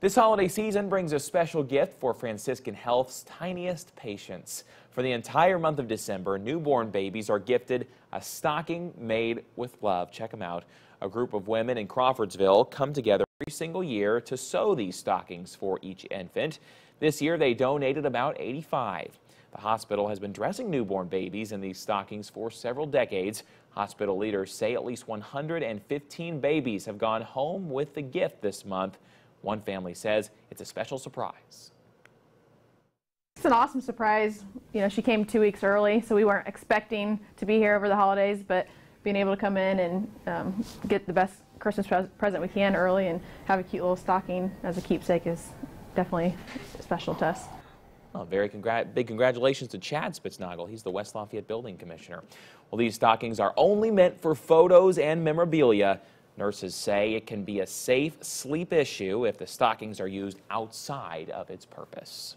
This holiday season brings a special gift for Franciscan Health's tiniest patients. For the entire month of December, newborn babies are gifted a stocking made with love. Check them out. A group of women in Crawfordsville come together every single year to sew these stockings for each infant. This year, they donated about 85. The hospital has been dressing newborn babies in these stockings for several decades. Hospital leaders say at least 115 babies have gone home with the gift this month. One family says it's a special surprise. It's an awesome surprise. You know, she came two weeks early, so we weren't expecting to be here over the holidays, but being able to come in and um, get the best Christmas present we can early and have a cute little stocking as a keepsake is definitely special to us. Well, very congr big congratulations to Chad Spitznagel. He's the West Lafayette Building Commissioner. Well, these stockings are only meant for photos and memorabilia. Nurses say it can be a safe sleep issue if the stockings are used outside of its purpose.